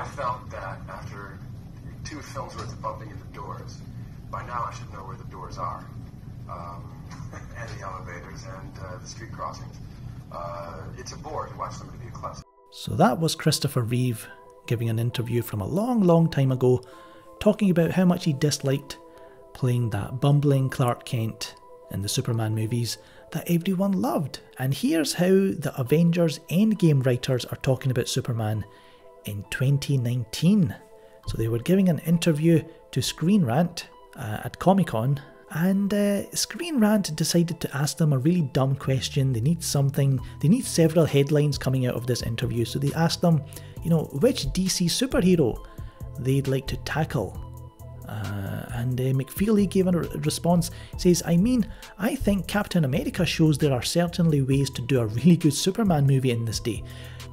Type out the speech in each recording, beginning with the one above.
I felt that after two films worth of bumping into doors, by now I should know where the doors are, um, and the elevators and uh, the street crossings. Uh, it's a bore to watch somebody be a classic. So that was Christopher Reeve giving an interview from a long, long time ago, talking about how much he disliked playing that bumbling Clark Kent in the Superman movies that everyone loved. And here's how the Avengers Endgame writers are talking about Superman in 2019. So they were giving an interview to Screen Rant uh, at Comic Con, and uh, Screen Rant decided to ask them a really dumb question. They need something, they need several headlines coming out of this interview. So they asked them, you know, which DC superhero they'd like to tackle. Uh, and uh, McFeely gave a response. says, I mean, I think Captain America shows there are certainly ways to do a really good Superman movie in this day.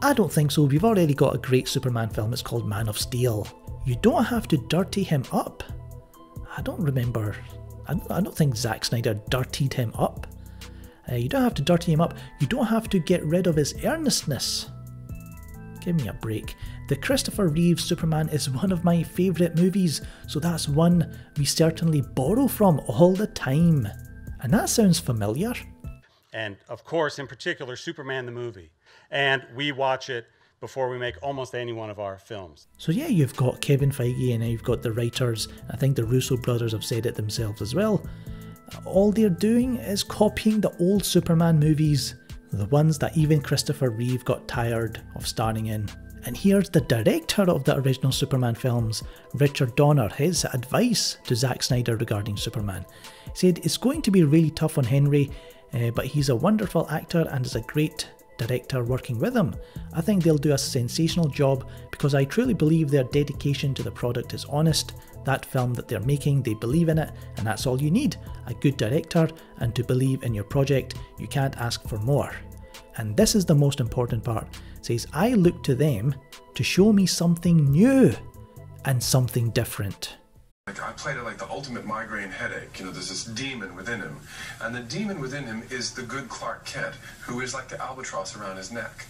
I don't think so. We've already got a great Superman film. It's called Man of Steel. You don't have to dirty him up. I don't remember. I don't think Zack Snyder dirtied him up. Uh, you don't have to dirty him up. You don't have to get rid of his earnestness. Give me a break. The Christopher Reeve Superman is one of my favourite movies, so that's one we certainly borrow from all the time. And that sounds familiar. And of course, in particular, Superman the movie. And we watch it before we make almost any one of our films. So yeah, you've got Kevin Feige and you've got the writers. I think the Russo brothers have said it themselves as well. All they're doing is copying the old Superman movies, the ones that even Christopher Reeve got tired of starring in. And here's the director of the original Superman films, Richard Donner, his advice to Zack Snyder regarding Superman. He said, It's going to be really tough on Henry, uh, but he's a wonderful actor and is a great director working with them. I think they'll do a sensational job because I truly believe their dedication to the product is honest. That film that they're making, they believe in it, and that's all you need a good director and to believe in your project. You can't ask for more. And this is the most important part. Says, I look to them to show me something new and something different. I played it like the ultimate migraine headache. You know, there's this demon within him. And the demon within him is the good Clark Kent, who is like the albatross around his neck.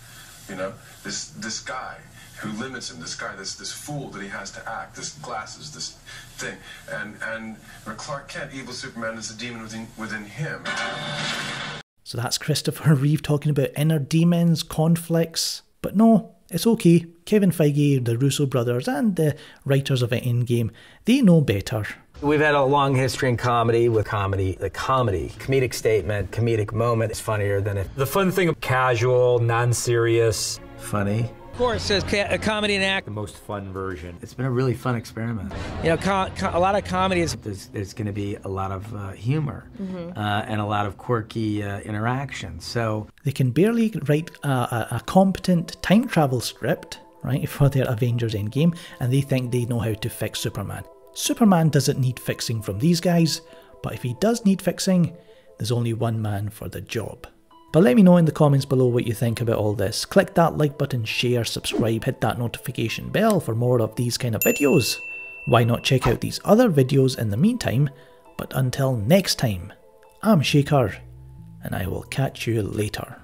You know, this this guy who limits him, this guy, this this fool that he has to act, this glasses, this thing. And and Clark Kent, evil Superman, is the demon within within him. So that's Christopher Reeve talking about inner demons, conflicts. But no, it's okay. Kevin Feige, the Russo brothers, and the writers of Endgame, they know better. We've had a long history in comedy with comedy. The comedy, comedic statement, comedic moment is funnier than it. The fun thing of casual, non serious, funny Of course, as a comedy and act. The most fun version. It's been a really fun experiment. You know, co- co- a lot of comedies. There's, there's going to be a lot of uh, humor mm-hmm. uh, and a lot of quirky uh, interaction. So they can barely write a, a, a competent time travel script, right, for their Avengers Endgame, and they think they know how to fix Superman. Superman doesn't need fixing from these guys, but if he does need fixing, there's only one man for the job. But let me know in the comments below what you think about all this. Click that like button, share, subscribe, hit that notification bell for more of these kind of videos. Why not check out these other videos in the meantime? But until next time, I'm Shayker, and I will catch you later.